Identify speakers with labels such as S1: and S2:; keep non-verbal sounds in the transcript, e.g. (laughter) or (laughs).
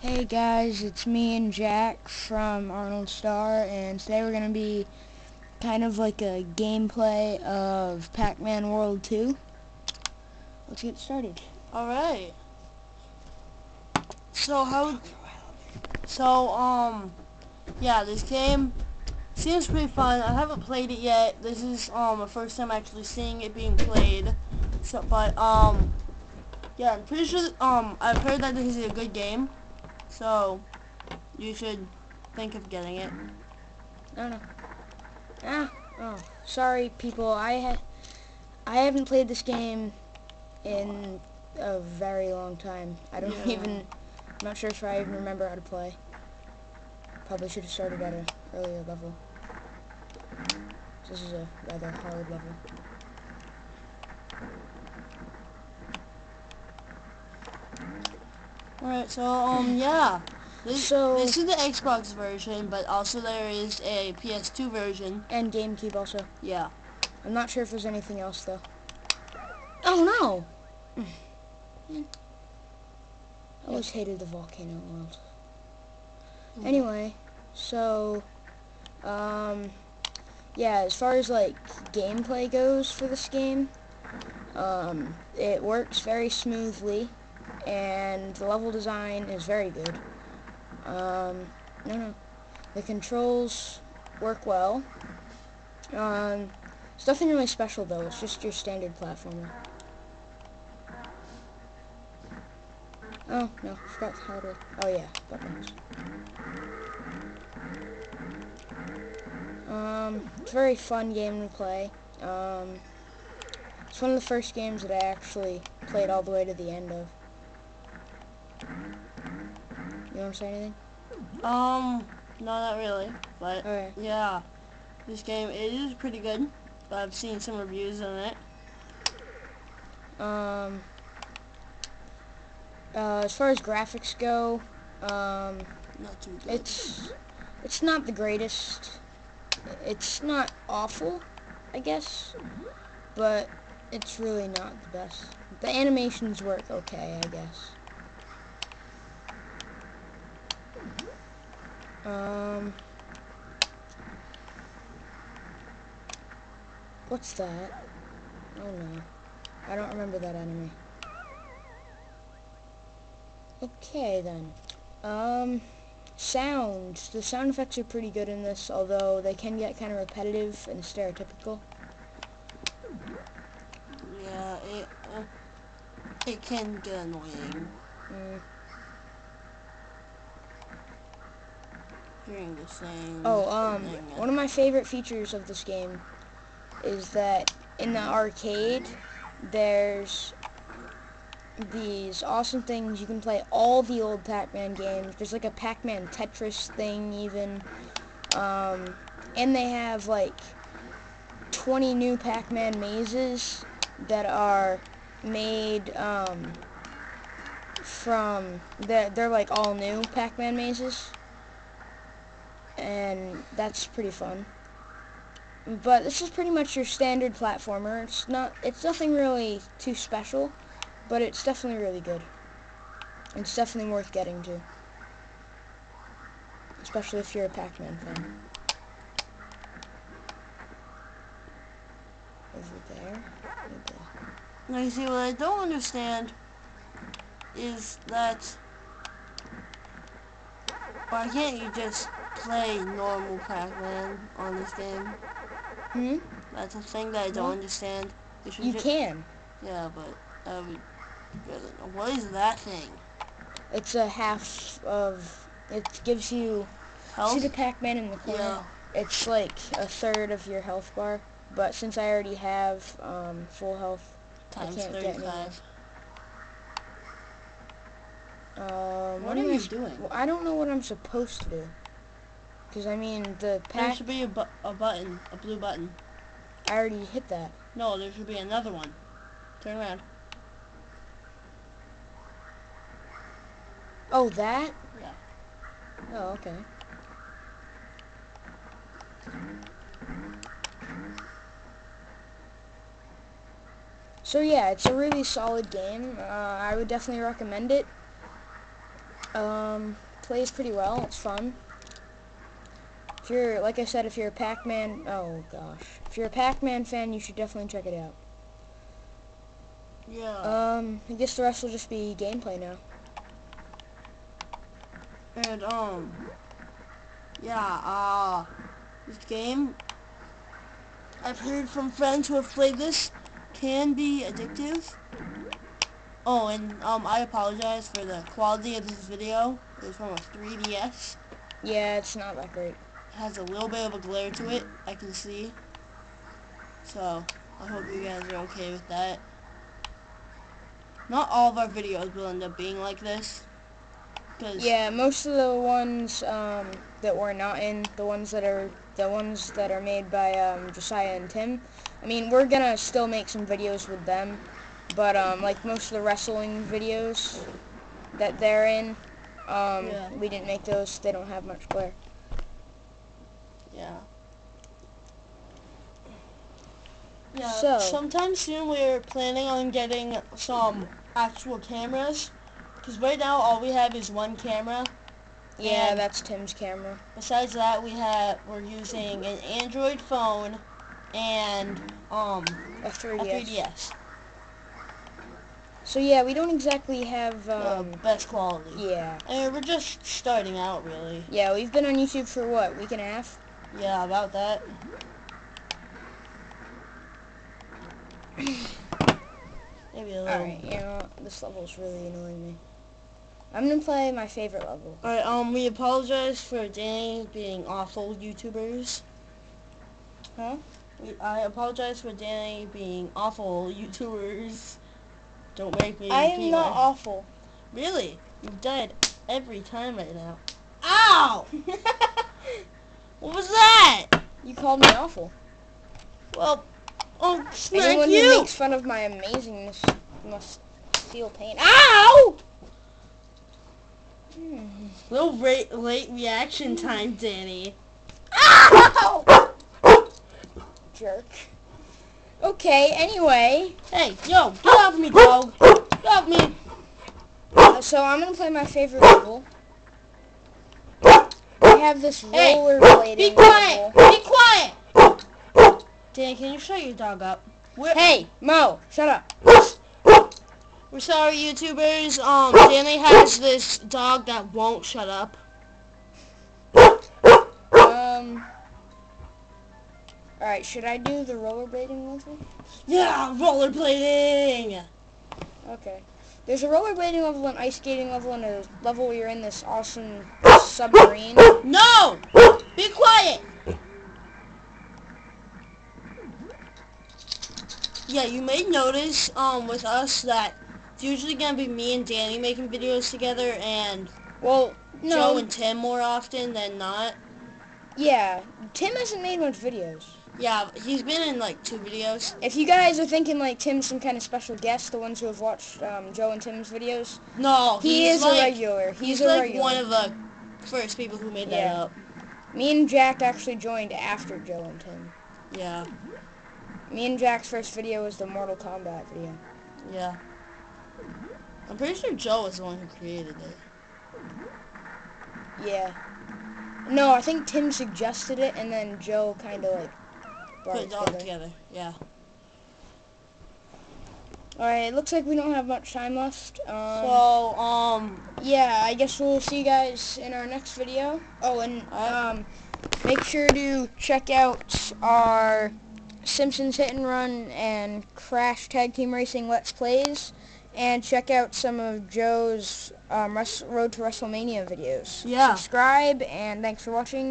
S1: Hey guys, it's me and Jack from Arnold Star, and today we're going to be kind of like a gameplay of Pac-Man World 2. Let's get started.
S2: Alright. So how so um yeah, this game seems pretty fun. I haven't played it yet. This is um the first time actually seeing it being played. So but um yeah, I'm pretty sure um I've heard that this is a good game. So you should think of getting it.
S1: No, no. Ah, oh, sorry people. I ha I haven't played this game in a very long time. I don't
S2: Yeah.
S1: even, I'm not sure if I even remember how to play. Probably should have started at an earlier level. This is a rather hard level.
S2: Alright, so um yeah. This,
S1: So-
S2: this is the Xbox version, but also there is a PS2 version.
S1: And GameCube also.
S2: Yeah.
S1: I'm not sure if there's anything else though. Oh no! I always hated the volcano world.
S2: Mm.
S1: Anyway, so um yeah, as far as like gameplay goes for this game, um it works very smoothly and the level design is very good. Um no no. The controls work well. Um it's nothing really special though, it's just your standard platformer. Oh, no, forgot how to, oh yeah, buttons. Um, it's a very fun game to play. Um, it's one of the first games that I actually played all the way to the end of. Want to say anything?
S2: Um, no, not really. But yeah, this game it is pretty good. I've seen some reviews on it.
S1: Um, uh, as far as graphics go, um,
S2: Not too good.
S1: It's it's not the greatest. It's not awful, I guess, but it's really not the best. The animations work okay, I guess. Um, what's that? Oh no, I don't remember that enemy. Okay then. Um, sounds. The sound effects are pretty good in this, although they can get kind of repetitive and stereotypical.
S2: yeah, it uh, it can get annoying
S1: Mm.
S2: Hearing the same.
S1: Oh, um,
S2: thing.
S1: one of my favorite features of this game is that in the arcade, there's these awesome things. You can play all the old Pac-Man games. There's like a Pac-Man Tetris thing even. Um, and they have like 20 new Pac-Man mazes that are made um, from, they're, they're like all new Pac-Man mazes and that's pretty fun. But this is pretty much your standard platformer. It's not it's nothing really too special, but it's definitely really good. It's definitely worth getting to. Especially if you're a Pac-Man fan. Over there. There.
S2: Now you see what I don't understand is that why can't you just play normal Pac-Man on this game?
S1: Hmm?
S2: That's a thing that I don't
S1: What?
S2: understand. You
S1: You can.
S2: Yeah, but that would be good. What is that thing?
S1: It's a half of it gives you
S2: Health?
S1: see the Pac-Man in the corner?
S2: Yeah.
S1: It's like a third of your health bar, but since I already have um, full health,
S2: Times
S1: can't get any.
S2: 35.
S1: um,
S2: What
S1: am
S2: are
S1: I
S2: you doing?
S1: Well, I don't know what I'm supposed to do. Because, I mean, the
S2: There should be a, bu- a button, a blue button.
S1: I already hit that.
S2: No, there should be another one. Turn around.
S1: Oh, that?
S2: Yeah.
S1: Oh, okay. So yeah, it's a really solid game. Uh, I would definitely recommend it. Um, plays pretty well. It's fun. If you're, like I said, if you're a Pac-Man, oh gosh, if you're a Pac-Man fan, you should definitely check it out.
S2: Yeah.
S1: Um, I guess the rest will just be gameplay now.
S2: And um, yeah, uh, this game, I've heard from friends who have played this, can be addictive. Oh, and um, I apologize for the quality of this video. It's from a 3DS.
S1: Yeah, it's not that great.
S2: Has a little bit of a glare to it, I can see. So, I hope you guys are okay with that. Not all of our videos will end up being like this. Cause
S1: Yeah, most of the ones um, that we're not in, the ones that are the ones that are made by um, Josiah and Tim. I mean, we're gonna still make some videos with them, but um, like most of the wrestling videos that they're in, um,
S2: Yeah.
S1: we didn't make those. They don't have much glare.
S2: Yeah. Yeah.
S1: So-
S2: sometime soon we're planning on getting some actual cameras. Because right now all we have is one camera.
S1: Yeah, that's Tim's camera.
S2: Besides that, we have we're using an Android phone and um
S1: A
S2: a
S1: 3DS.
S2: A 3DS.
S1: So yeah, we don't exactly have.
S2: the
S1: Um,
S2: best quality.
S1: yeah,
S2: And we're just starting out, really.
S1: yeah, we've been on YouTube for what week and a half.
S2: Yeah, about that. Maybe a little.
S1: Alright, you know, this level's really annoying me. I'm gonna play my favorite level.
S2: Alright, um, we apologize for Danny being awful YouTubers.
S1: Huh?
S2: We, I apologize for Danny being awful YouTubers. Don't make me
S1: I am not awful.
S2: Really? You've it every time right now. Ow! (laughs) What was that?
S1: you called me awful.
S2: Well, oh, smack
S1: Anyone who makes fun of my amazingness must feel pain. Ow! Hmm.
S2: Little late reaction time, Danny.
S1: Ow! Jerk. Okay, anyway,
S2: Hey, yo, get off me, dog. Get off me.
S1: uh, so I'm gonna play my favorite level. I have this
S2: Hey,
S1: rollerblading
S2: Be quiet!
S1: level.
S2: Be quiet! Dan, can you shut your dog up? We're,
S1: Hey, Mo, shut up.
S2: we're sorry, YouTubers. Um, Danny has this dog that won't shut up.
S1: Um. Alright, should I do the rollerblading with level?
S2: Yeah, rollerblading!
S1: Okay. There's a rollerblading level, an ice skating level, and a level where you're in this awesome submarine.
S2: No! Be quiet! Yeah, you may notice um with us that it's usually gonna be me and Danny making videos together and
S1: Well, no.
S2: Joe and Tim more often than not.
S1: yeah, Tim hasn't made much videos.
S2: Yeah, he's been in like two videos.
S1: If you guys are thinking like Tim's some kind of special guest, the ones who have watched um, Joe and Tim's videos,
S2: No,
S1: he is
S2: like,
S1: a regular. He's,
S2: He's
S1: a
S2: like
S1: regular.
S2: one of the first people who made that
S1: Yeah.
S2: up.
S1: Me and Jack actually joined after Joe and Tim.
S2: Yeah,
S1: Me and Jack's first video was the Mortal Kombat video.
S2: yeah. I'm pretty sure Joe was the one who created it.
S1: Yeah. No, I think Tim suggested it, and then Joe kind of like brought
S2: Put
S1: it
S2: it all
S1: together.
S2: together. Yeah.
S1: Alright, it looks like we don't have much time left. Um,
S2: So, um,
S1: yeah, I guess we'll see you guys in our next video. Oh, and um, make sure to check out our Simpsons Hit and Run and Crash Tag Team Racing Let's Plays, and check out some of Joe's um, Road to WrestleMania videos.
S2: Yeah.
S1: Subscribe, and thanks for watching.